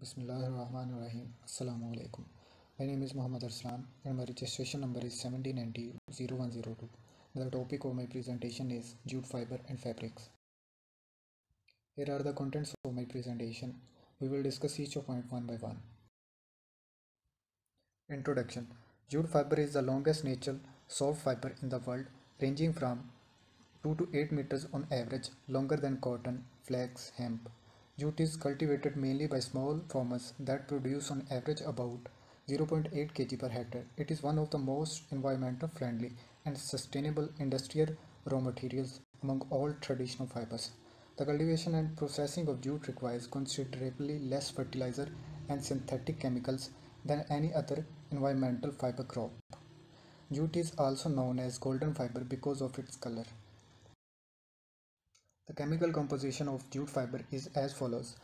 Bismillahirrahmanirrahim. Assalamu alaikum. My name is Muhammad Arslan and my registration number is 1790-0102. The topic of my presentation is jute fiber and fabrics. Here are the contents of my presentation. We will discuss each of point one by one. Introduction Jute fiber is the longest natural soft fiber in the world, ranging from 2 to 8 meters on average, longer than cotton, flax, hemp. Jute is cultivated mainly by small farmers that produce on average about 0.8 kg per hectare. It is one of the most environmental friendly and sustainable industrial raw materials among all traditional fibers. The cultivation and processing of jute requires considerably less fertilizer and synthetic chemicals than any other environmental fiber crop. Jute is also known as golden fiber because of its color. The chemical composition of jute fiber is as follows.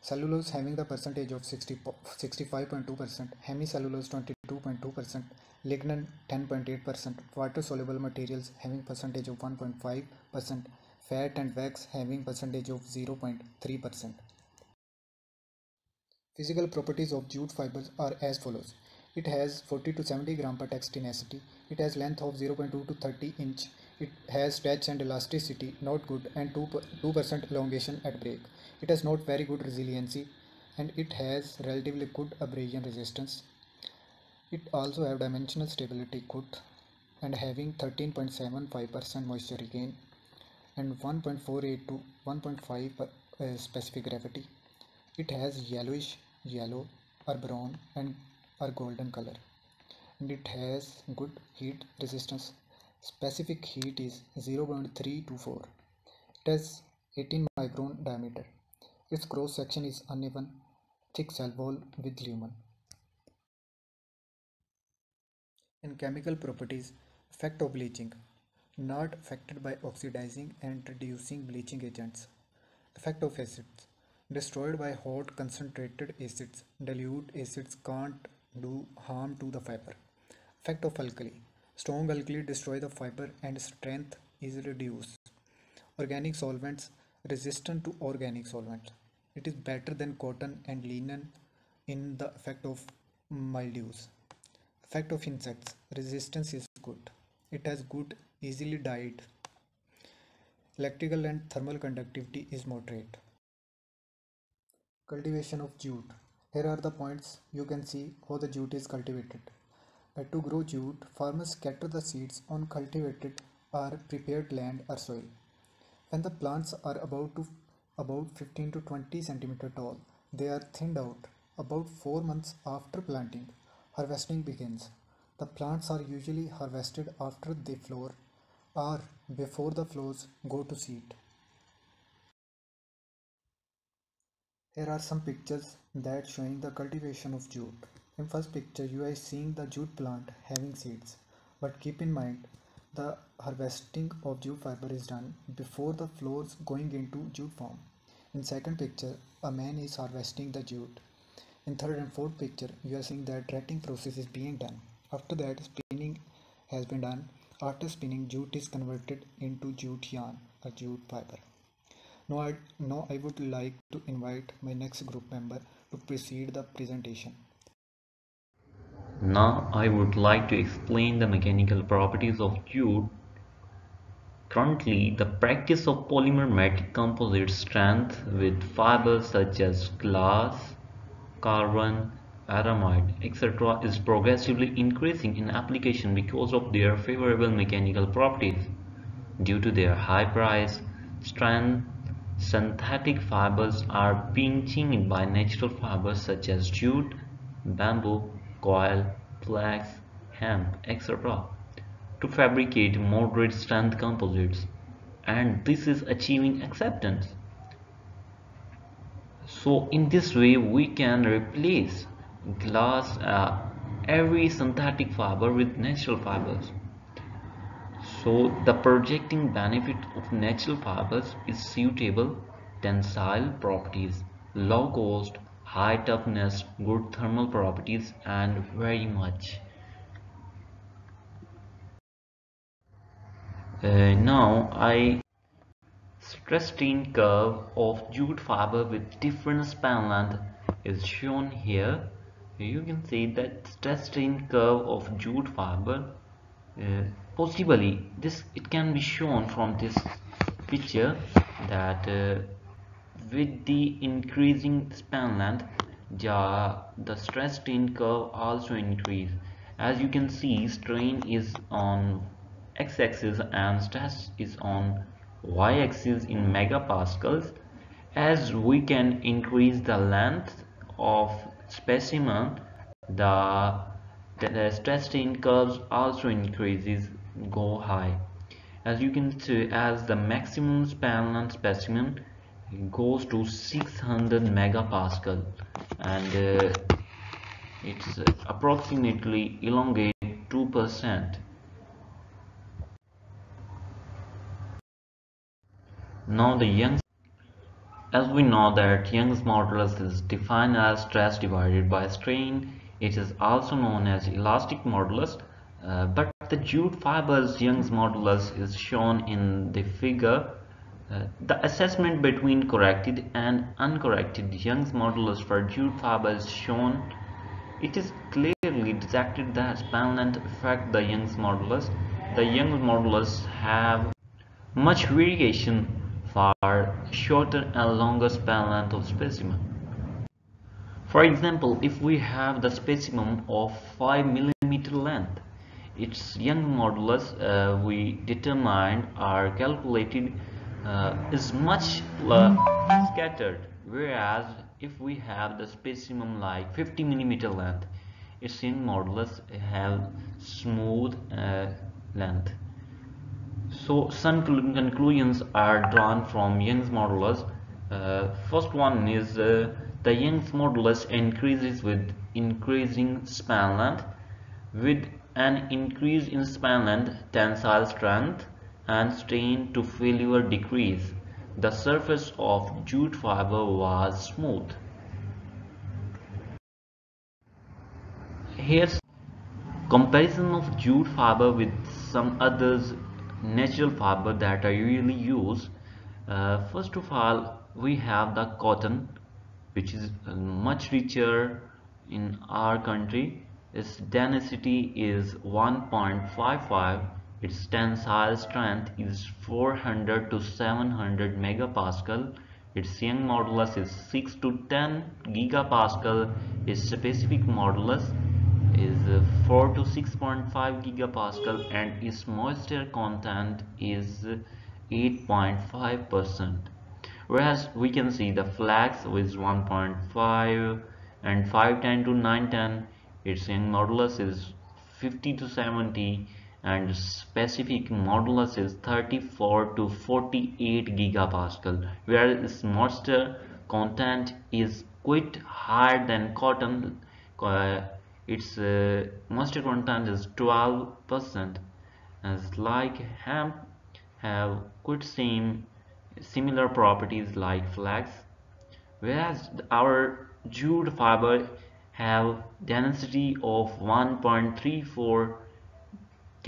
Cellulose having the percentage of 60, 65.2%, hemicellulose 22.2%, lignin 10.8%, water soluble materials having percentage of 1.5%, fat and wax having percentage of 0.3%. Physical properties of jute fibers are as follows. It has 40 to 70 gram per tex tenacity. It has length of 0.2 to 30 inch. It has stretch and elasticity not good and 2, 2% elongation at break. It has not very good resiliency and it has relatively good abrasion resistance. It also have dimensional stability good and having 13.75% moisture regain and 1.48 to 1.5 uh, specific gravity. It has yellowish yellow or brown and or golden color and it has good heat resistance specific heat is 0.324 it has 18 micron diameter. Its cross section is uneven thick cell wall with lumen. In chemical properties effect of bleaching. Not affected by oxidizing and reducing bleaching agents. Effect of acids. Destroyed by hot concentrated acids. Dilute acids can't do harm to the fiber. Effect of alkali strong alkali destroy the fiber and strength is reduced. Organic solvents resistant to organic solvents it is better than cotton and linen in the effect of mildews. Effect of insects. Resistance is good. It has good easily dyed. Electrical and thermal conductivity is moderate. Cultivation of jute. Here are the points you can see how the jute is cultivated. To grow jute, farmers scatter the seeds on cultivated or prepared land or soil. When the plants are about to about 15 to 20 centimeter tall, they are thinned out. About 4 months after planting, harvesting begins. The plants are usually harvested after they flower or before the flowers go to seed. Here are some pictures that showing the cultivation of jute. In first picture you are seeing the jute plant having seeds. But keep in mind the harvesting of jute fiber is done before the flowers going into jute form. In second picture a man is harvesting the jute. In third and fourth picture you are seeing that retting process is being done. After that spinning has been done. After spinning jute is converted into jute yarn or jute fiber. Now I, now I would like to invite my next group member to proceed the presentation. Now I would like to explain the mechanical properties of jute. Currently, the practice of polymer composite strength with fibers such as glass, carbon, aramide, etc. is progressively increasing in application because of their favorable mechanical properties. Due to their high price, strength, Synthetic fibers are being changed by natural fibers such as jute, bamboo, coir, flax, hemp, etc. to fabricate moderate strength composites and this is achieving acceptance. So in this way we can replace glass uh, every synthetic fiber with natural fibers. So the projecting benefit of natural fibers is suitable tensile properties, low cost, high toughness, good thermal properties and very much. Uh, now I stress strain curve of jute fiber with different span length is shown here you can see that stress strain curve of jute fiber uh, possibly this it can be shown from this picture that uh, with the increasing span length the stress strain curve also increase. As you can see strain is on x-axis and stress is on y-axis in megapascals. As we can increase the length of specimen the, the stress strain curves also increases go high. As you can see as the maximum span length specimen goes to 600 megapascal and uh, it's approximately elongate 2 percent. Now the young as we know that Young's modulus is defined as stress divided by strain it is also known as elastic modulus uh, but the jute fibers Young's modulus is shown in the figure the assessment between corrected and uncorrected Young's modulus for jute is shown it is clearly detected that span length affect the Young's modulus. The Young's modulus have much variation for shorter and longer span length of specimen. For example, if we have the specimen of 5 mm length, its Young modulus uh, we determined or calculated uh, is much uh, scattered, whereas if we have the specimen like 50 millimeter length its Young modulus have smooth uh, length. So some conclusions are drawn from Young's modulus. Uh, first one is uh, the Young's modulus increases with increasing span length. With an increase in span length tensile strength and strain to failure decrease the surface of jute fiber was smooth. Here's comparison of jute fiber with some others natural fiber that are usually used. Uh, first of all, we have the cotton, which is uh, much richer in our country. Its density is 1.55 its tensile strength is 400 to 700 megapascal. Its Young modulus is 6 to 10 gigapascal. Its specific modulus is 4 to 6.5 gigapascal and its moisture content is 8.5 percent whereas we can see the flax with 1.5 and 510 to 910 its Young modulus is 50 to 70 and specific modulus is 34 to 48 gigapascal whereas moisture content is quite higher than cotton. Uh, its uh, moisture content is 12 percent. As like hemp have quite same similar properties like flax whereas our jute fiber have density of 1.34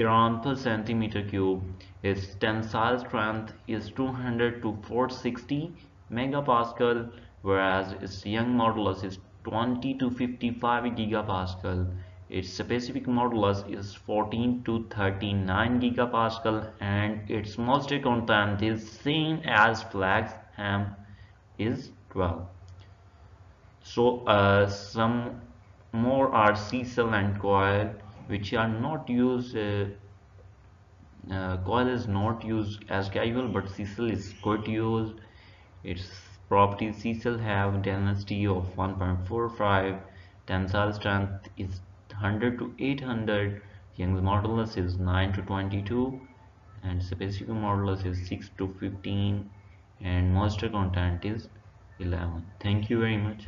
gram per centimeter cube. Its tensile strength is 200 to 460 megapascal, whereas its Young modulus is 20 to 55 gigapascal. Its specific modulus is 14 to 39 gigapascal and its moisture content is same as flax hemp is 12. So uh, some more are sisal and coir which are not used uh, uh, coir is not used as casual but sisal is quite used. Its properties sisal have density of 1.45 tensile strength is 100 to 800 Young's modulus is 9 to 22 and specific modulus is 6 to 15 and moisture content is 11 thank you very much.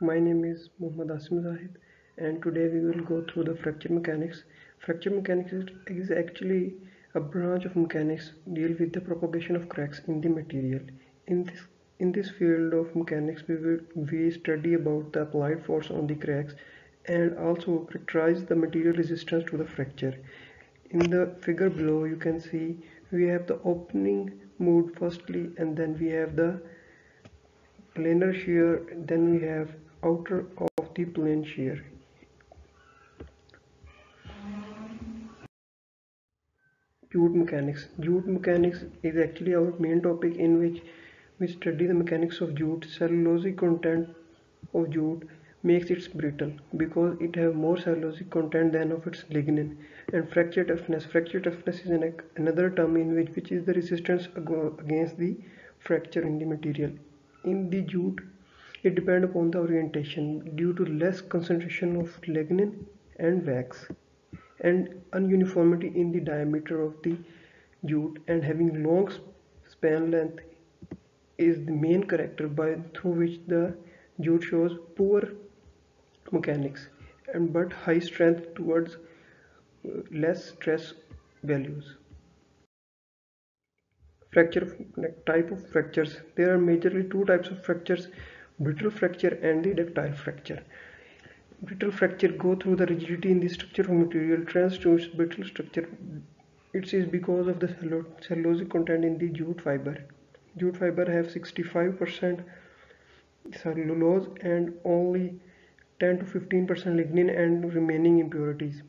My name is Muhammad Asim Zahid and today we will go through the fracture mechanics. Fracture mechanics is actually a branch of mechanics deal with the propagation of cracks in the material. In this in this field of mechanics we will we study about the applied force on the cracks and also characterize the material resistance to the fracture. In the figure below you can see we have the opening mode firstly and then we have the planar shear then we have outer of the plane shear jute mechanics. Jute mechanics is actually our main topic in which we study the mechanics of jute cellulosic content of jute makes it brittle because it have more cellulosic content than of its lignin. And fracture toughness. Fracture toughness is an, another term in which which is the resistance against the fracture in the material. In the jute it depends upon the orientation due to less concentration of lignin and wax and ununiformity in the diameter of the jute and having long span length is the main character by through which the jute shows poor mechanics and but high strength towards uh, less stress values. Fracture type of fractures. There are majorly two types of fractures brittle fracture and the ductile fracture brittle fracture go through the rigidity in the structure of material trends to its brittle structure it is because of the cellulosic content in the jute fiber jute fiber have 65% cellulose and only 10 to 15% lignin and remaining impurities.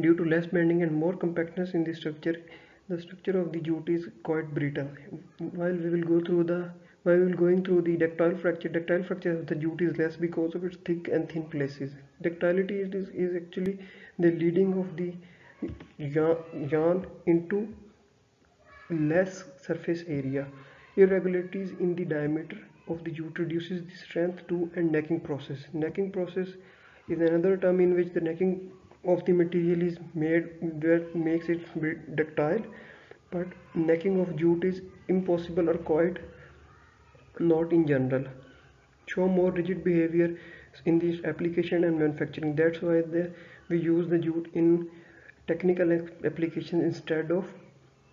Due to less bending and more compactness in the structure, the structure of the jute is quite brittle. While we will go through the while we will going through the ductile fracture, ductile fracture of the jute is less because of its thick and thin places. Ductility is, is actually the leading of the yarn into less surface area. Irregularities in the diameter of the jute reduces the strength to and necking process. Necking process is another term in which the necking of the material is made that makes it ductile but necking of jute is impossible or quite not in general. Show more rigid behavior in this application and manufacturing. That's why the, we use the jute in technical applications instead of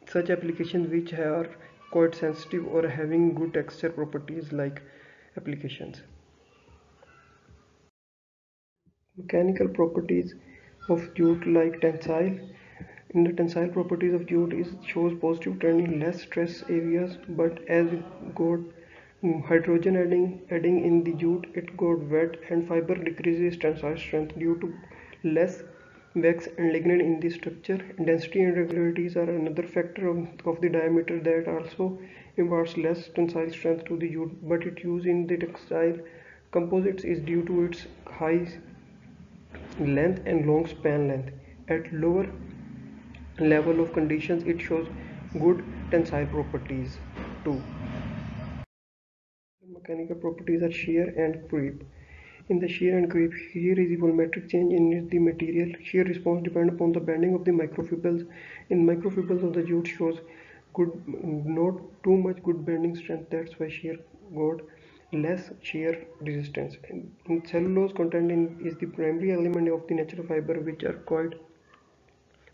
such applications which are quite sensitive or having good texture properties like applications. Mechanical properties of jute like tensile. In the tensile properties of jute is shows positive trend in less stress areas but as got Hmm, hydrogen adding adding in the jute it got wet and fiber decreases tensile strength due to less wax and lignin in the structure. Density and irregularities are another factor of, of the diameter that also imparts less tensile strength to the jute, but its use in the textile composites is due to its high length and long span length. At lower level of conditions, it shows good tensile properties too. Mechanical properties are shear and creep. In the shear and creep, shear is a volumetric change in the material. Shear response depends upon the bending of the microfibrils. In microfibrils of the jute shows good, not too much good bending strength. That's why shear got less shear resistance. Cellulose content in, is the primary element of the natural fiber, which are quite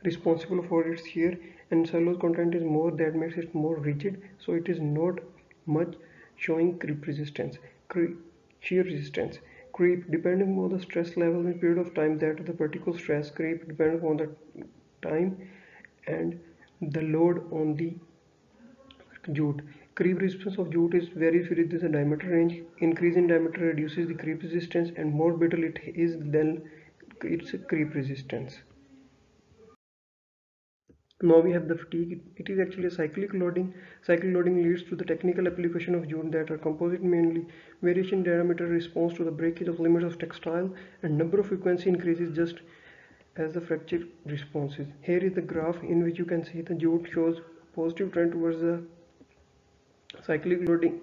responsible for its shear. And cellulose content is more that makes it more rigid, so it is not much showing creep resistance, creep, shear resistance. Creep depending on the stress level and period of time that the particular stress. Creep depends on the time and the load on the jute creep resistance of jute is very within the diameter range. Increase in diameter reduces the creep resistance and more brittle it is then its creep resistance now we have the fatigue. It is actually a cyclic loading. Cyclic loading leads to the technical application of jute that are composite mainly. Variation diameter response to the breakage of limits of textile and number of frequency increases just as the fracture responses. Here is the graph in which you can see the jute shows positive trend towards the cyclic loading.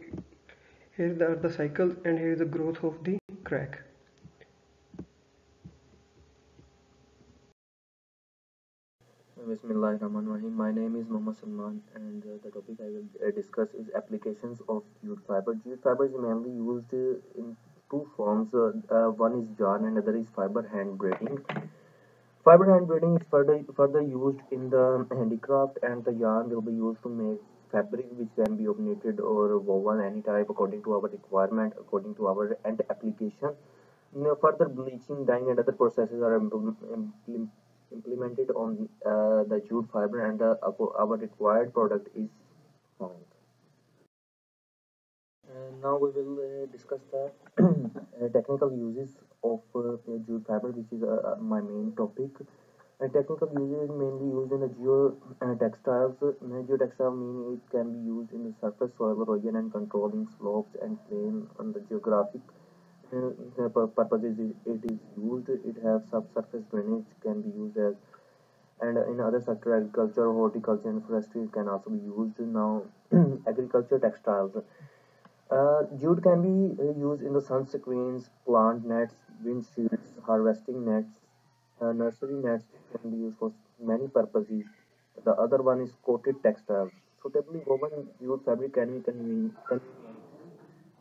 Here are the cycles and here is the growth of the crack Bismillahirrahmanirrahim. My name is Mohammad Salman and uh, the topic I will uh, discuss is applications of jute fiber. Jute fiber is mainly used uh, in two forms. Uh, uh, one is yarn and other is fiber hand braiding. Fiber hand braiding is further, further used in the handicraft and the yarn will be used to make fabric which can be obtained or woven any type according to our requirement, according to our end application. Now, further bleaching, dyeing and other processes are implemented implemented on uh, the jute fiber and uh, our required product is found. Uh, now we will uh, discuss the uh, technical uses of uh, jute fiber, which is uh, my main topic. Uh, technical uses mainly used in the geotextiles. Uh, geotextile mean it can be used in the surface soil erosion and controlling slopes and plain on the geographic purposes it is used. It has subsurface drainage, can be used as and in other sector agriculture horticulture and forestry can also be used. Now agriculture textiles. Uh, jute can be uh, used in the sunscreens plant nets windshields harvesting nets uh, nursery nets can be used for many purposes. The other one is coated textiles. Suitably woven jute fabric can be convenient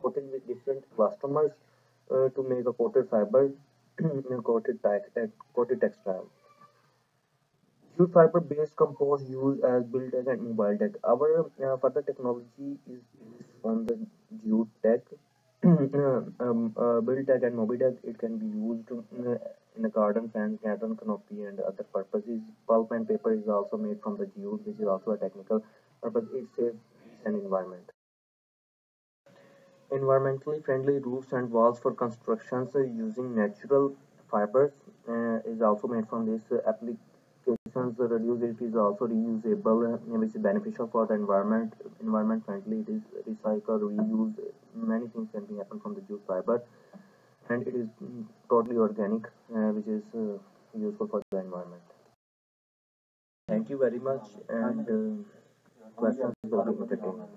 coated with different elastomers uh, to make a coated fiber coated, uh, coated textile Jute fiber based compost used as build and mobile deck. Our uh, further technology is based on the jute deck. um, uh, build deck and mobile deck it can be used in a garden fence, garden canopy and other purposes. Pulp and paper is also made from the jute which is also a technical purpose. It saves an environment. Environmentally friendly roofs and walls for constructions using natural fibers uh, is also made from this uh, application the reduced it is also reusable which is beneficial for the environment environment friendly. It is recycled reused. Many things can be happen from the jute fiber. And it is totally organic uh, which is uh, useful for the environment. Thank you very much and uh, questions will be entertainment